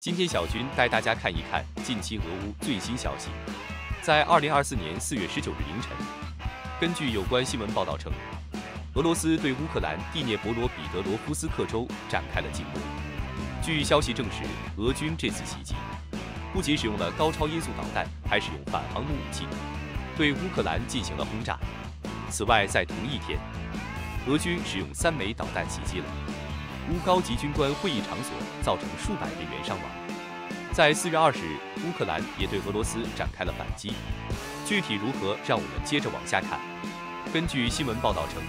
今天小军带大家看一看近期俄乌最新消息。在二零二四年四月十九日凌晨，根据有关新闻报道称，俄罗斯对乌克兰第聂伯罗彼得罗夫斯克州展开了进攻。据消息证实，俄军这次袭击不仅使用了高超音速导弹，还使用反航母武器，对乌克兰进行了轰炸。此外，在同一天，俄军使用三枚导弹袭击了乌高级军官会议场所，造成数百人员伤亡。在四月二十日，乌克兰也对俄罗斯展开了反击。具体如何，让我们接着往下看。根据新闻报道称，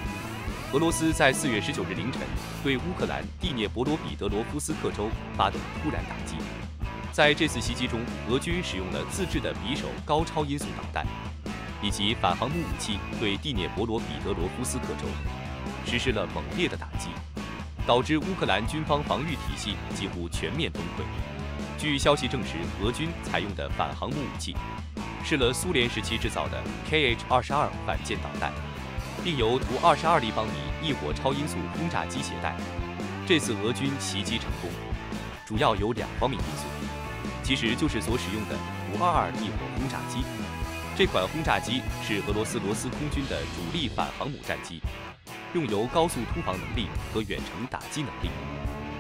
俄罗斯在四月十九日凌晨对乌克兰第聂伯罗彼得罗夫斯克州发动突然打击。在这次袭击中，俄军使用了自制的匕首高超音速导弹。以及反航母武器对第聂伯罗彼得罗夫斯克州实施了猛烈的打击，导致乌克兰军方防御体系几乎全面崩溃。据消息证实，俄军采用的反航母武器是了苏联时期制造的 Kh-22 反舰导弹，并由图22立方米一火超音速轰炸机携带。这次俄军袭击成功，主要有两方面因素，其实就是所使用的图22一火轰炸机。这款轰炸机是俄罗斯罗斯空军的主力反航母战机，拥有高速突防能力和远程打击能力。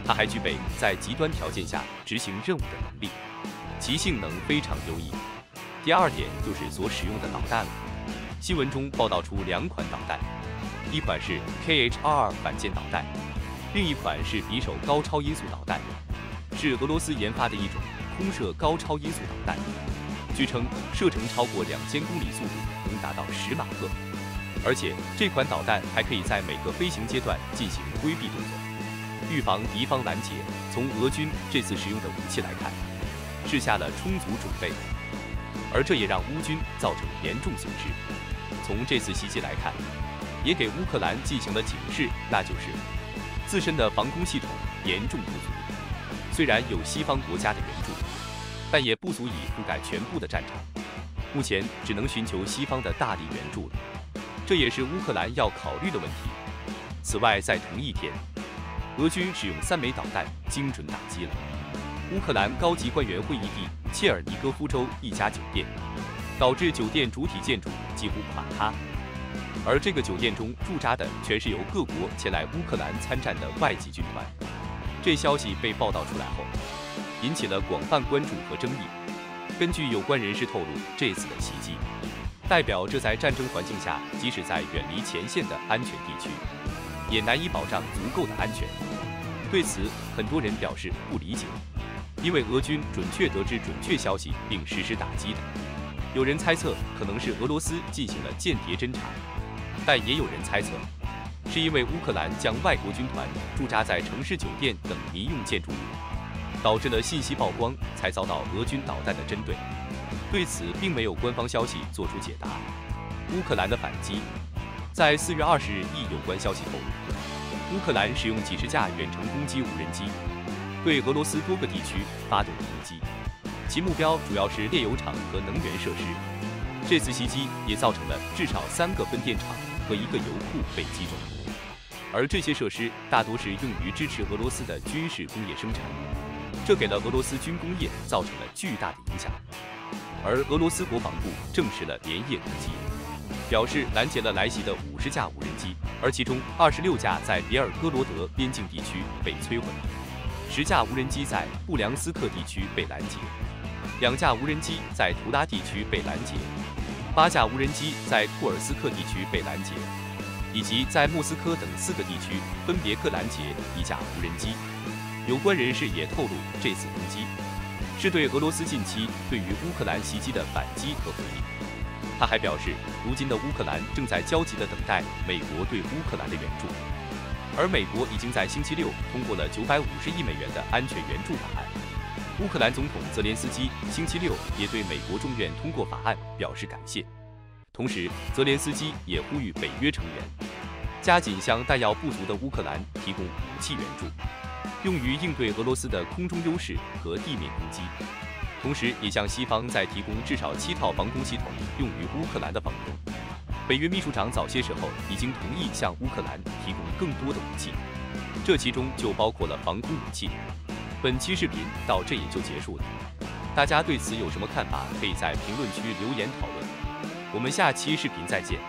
它还具备在极端条件下执行任务的能力，其性能非常优异。第二点就是所使用的导弹了。新闻中报道出两款导弹，一款是 Kh-22 反舰导弹，另一款是匕首高超音速导弹，是俄罗斯研发的一种空射高超音速导弹。据称，射程超过两千公里，速度能达到十马赫，而且这款导弹还可以在每个飞行阶段进行规避动作，预防敌方拦截。从俄军这次使用的武器来看，是下了充足准备，而这也让乌军造成严重损失。从这次袭击来看，也给乌克兰进行了警示，那就是自身的防空系统严重不足。虽然有西方国家的援助。但也不足以覆盖全部的战场，目前只能寻求西方的大力援助了，这也是乌克兰要考虑的问题。此外，在同一天，俄军使用三枚导弹精准打击了乌克兰高级官员会议地切尔尼戈夫州一家酒店，导致酒店主体建筑几乎垮塌。而这个酒店中驻扎的全是由各国前来乌克兰参战的外籍军团。这消息被报道出来后。引起了广泛关注和争议。根据有关人士透露，这次的袭击代表这在战争环境下，即使在远离前线的安全地区，也难以保障足够的安全。对此，很多人表示不理解，因为俄军准确得知准确消息并实施打击的。有人猜测可能是俄罗斯进行了间谍侦查，但也有人猜测是因为乌克兰将外国军团驻扎在城市酒店等民用建筑物。导致了信息曝光，才遭到俄军导弹的针对。对此，并没有官方消息作出解答。乌克兰的反击，在四月二十日，亦有关消息透露，乌克兰使用几十架远程攻击无人机，对俄罗斯多个地区发动了攻击，其目标主要是炼油厂和能源设施。这次袭击也造成了至少三个分电厂和一个油库被击中，而这些设施大多是用于支持俄罗斯的军事工业生产。这给了俄罗斯军工业造成了巨大的影响，而俄罗斯国防部证实了连夜攻击，表示拦截了来袭的五十架无人机，而其中二十六架在别尔哥罗德边境地区被摧毁，十架无人机在布良斯克地区被拦截，两架无人机在图拉地区被拦截，八架无人机在库尔斯克地区被拦截，以及在莫斯科等四个地区分别各拦截一架无人机。有关人士也透露，这次攻击是对俄罗斯近期对于乌克兰袭击的反击和回应。他还表示，如今的乌克兰正在焦急地等待美国对乌克兰的援助，而美国已经在星期六通过了九百五十亿美元的安全援助法案。乌克兰总统泽连斯基星期六也对美国众院通过法案表示感谢，同时泽连斯基也呼吁北约成员加紧向弹药不足的乌克兰提供武器援助。用于应对俄罗斯的空中优势和地面攻击，同时也向西方再提供至少七套防空系统，用于乌克兰的防空。北约秘书长早些时候已经同意向乌克兰提供更多的武器，这其中就包括了防空武器。本期视频到这也就结束了，大家对此有什么看法？可以在评论区留言讨论。我们下期视频再见。